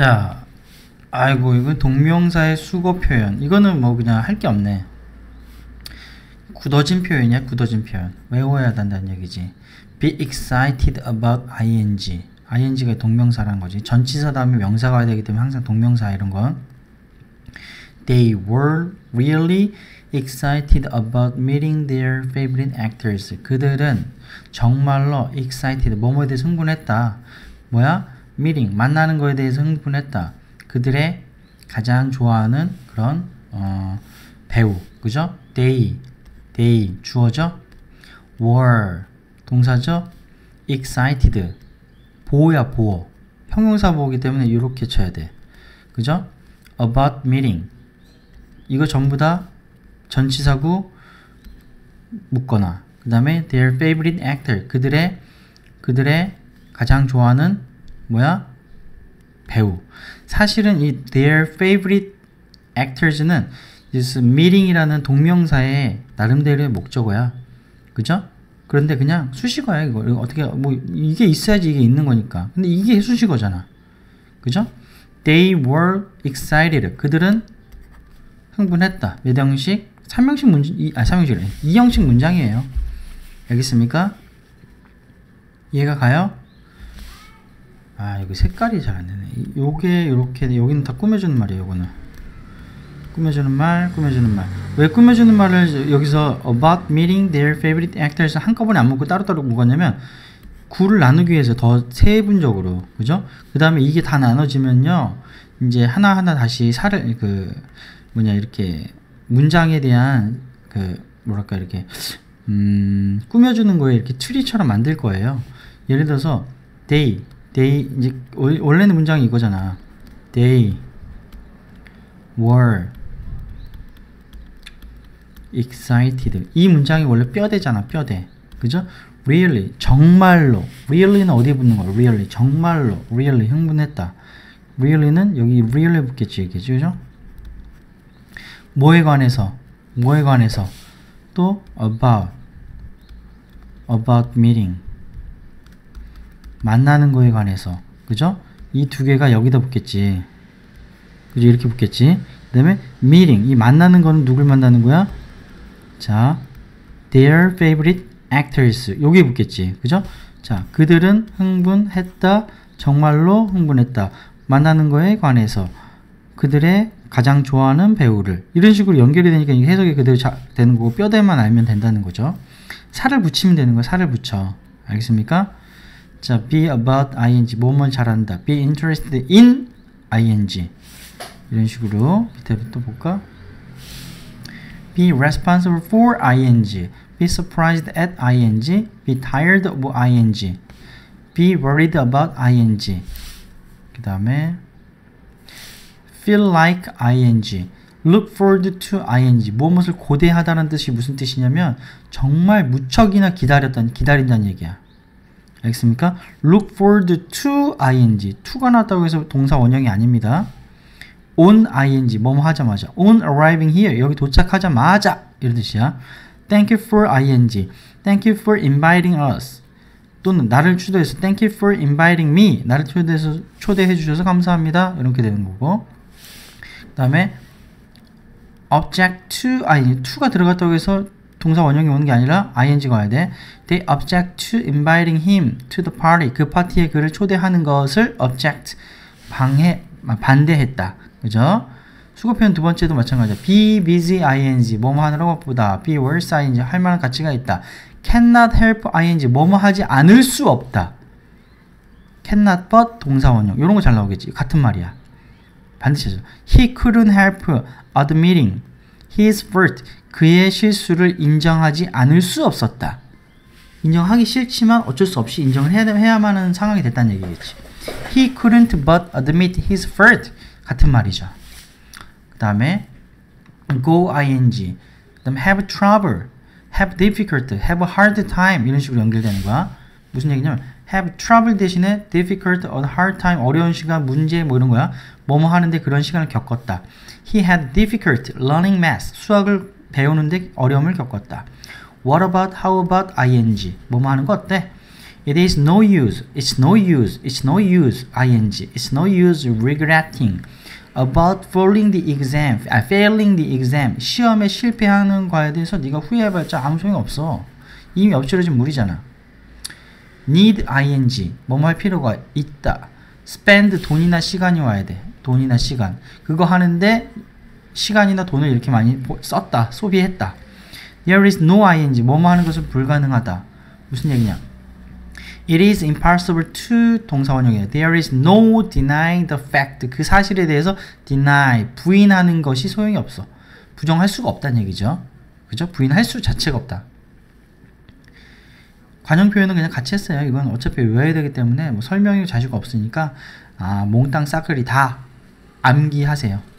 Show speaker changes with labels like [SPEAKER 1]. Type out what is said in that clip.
[SPEAKER 1] 자, 아이고 이건 동명사의 수거 표현. 이거는 뭐 그냥 할 게 없네. 굳어진 표현이야, 굳어진 표현. 외워야 된다는 얘기지. Be excited about ing. ing가 동명사라는 거지. 전치사 다음에 명사가 와야 되기 때문에 항상 동명사 이런 건. They were really excited about meeting their favorite actors. 그들은 정말로 excited, 뭐뭐에 대해서 흥분했다. 뭐야? Meeting, 만나는 거에 대해서 흥분했다. 그들의 가장 좋아하는 그런 어, 배우, 그죠? They, they 주어죠? were 동사죠? excited 보호야 보호. 형용사 보호기 때문에 이렇게 쳐야 돼. 그죠? about meeting 이거 전부 다 전치사구 묻거나 그 다음에 their favorite actor 그들의 그들의 가장 좋아하는 뭐야? 배우. 사실은 이 their favorite actors는 meeting이라는 동명사의 나름대로의 목적어야. 그죠? 그런데 그냥 수식어야 이거. 어떻게 뭐 이게 있어야지 이게 있는 거니까. 근데 이게 수식어잖아. 그죠? They were excited. 그들은 흥분했다. 몇 형식? 3형식 문장, 아, 3형식이래. 2형식 문장이에요. 알겠습니까? 이해가 가요? 아, 이거 색깔이 잘 안 되네. 요게, 요렇게, 여기는 다 꾸며주는 말이에요, 요거는. 꾸며주는 말, 꾸며주는 말. 왜 꾸며주는 말을 여기서 about meeting their favorite actors 한꺼번에 안 묶고 따로따로 묶었냐면, 구를 나누기 위해서 더 세분적으로, 그죠? 그 다음에 이게 다 나눠지면요, 이제 하나하나 다시 살을, 그, 뭐냐, 이렇게 문장에 대한 그 뭐랄까 이렇게 음, 꾸며주는 거에 이렇게 트리처럼 만들 거예요. 예를 들어서 they, they 이제 원래는 문장이 이거잖아. They were excited. 이 문장이 원래 뼈대잖아, 뼈대. 그죠? really 정말로 really는 어디에 붙는 거야? really 정말로 really 흥분했다. really는 여기 really 붙겠지, 이게 그죠? 뭐에 관해서 뭐에 관해서 또 about about meeting 만나는 거에 관해서 그죠? 이 두 개가 여기다 붙겠지 그죠? 이렇게 붙겠지 그 다음에 meeting 이 만나는 거는 누굴 만나는 거야? 자 their favorite actors 여기에 붙겠지 그죠? 자 그들은 흥분했다 정말로 흥분했다 만나는 거에 관해서 그들의 가장 좋아하는 배우를 이런 식으로 연결이 되니까 해석이 그대로 자, 되는 거고 뼈대만 알면 된다는 거죠. 살을 붙이면 되는 거야. 살을 붙여. 알겠습니까? 자, be about ing 뭐뭐 잘한다. be interested in ing 이런 식으로 밑에부터 볼까? be responsible for ing be surprised at ing be tired of ing be worried about ing 그 다음에 feel like ing, look forward to ing, 무엇을 고대하다는 뜻이 무슨 뜻이냐면 정말 무척이나 기다렸던 기다린다는 얘기야. 알겠습니까? look forward to ing, to가 나왔다고 해서 동사 원형이 아닙니다. on ing, 뭐뭐 하자마자 on arriving here, 여기 도착하자마자 이런 뜻이야. thank you for ing, thank you for inviting us. 또는 나를 초대해서 thank you for inviting me 나를 초대해서 초대해 주셔서 감사합니다 이렇게 되는 거고 다음에 object to 아니 to가 들어갔다고 해서 동사 원형이 오는 게 아니라 ing가 와야 돼. They object to inviting him to the party. 그 파티에 그를 초대하는 것을 object 방해 반대했다. 그죠? 수거 표현 두 번째도 마찬가지야. be busy ing 뭐뭐 하느라 바쁘다. be worse ing 할 만한 가치가 있다. cannot help ing 뭐뭐 하지 않을 수 없다. cannot but 동사 원형 이런 거 잘 나오겠지. 같은 말이야. 반드시 하죠. He couldn't help admitting his fault. 그의 실수를 인정하지 않을 수 없었다. 인정하기 싫지만 어쩔 수 없이 인정을 해야, 해야만 하는 상황이 됐다는 얘기겠지. He couldn't but admit his fault. 같은 말이죠. 그 다음에 go ing. 그 다음에 have trouble, have difficult, have a hard time 이런 식으로 연결되는 거야. 무슨 얘기냐면 have trouble 대신에 difficult or hard time 어려운 시간 문제 뭐 이런 거야 뭐뭐 하는데 그런 시간을 겪었다 he had difficult learning math 수학을 배우는데 어려움을 겪었다 what about how about ing 뭐뭐 하는 거 어때 It is no use. It's no use. It's no use. ing. It's no use regretting about failing the exam. 아, failing the exam. 시험에 실패하는 거에 대해서 네가 후회해봤자 아무 소용 없어. 이미 엎질러진 물이잖아. Need ing. 뭐뭐 할 필요가 있다. spend 돈이나 시간이 와야 돼. 돈이나 시간. 그거 하는데 시간이나 돈을 이렇게 많이 보- 썼다. 소비했다. There is no ing. 뭐뭐 하는 것은 불가능하다. 무슨 얘기냐? It is impossible to 동사원형이에요. There is no denying the fact. 그 사실에 대해서 deny, 부인하는 것이 소용이 없어. 부정할 수가 없다는 얘기죠. 그죠? 부인할 수 자체가 없다. 관용 표현은 그냥 같이 했어요. 이건 어차피 외워야 되기 때문에 뭐 설명이 자주가 없으니까 아, 몽땅 싸그리 다 암기하세요.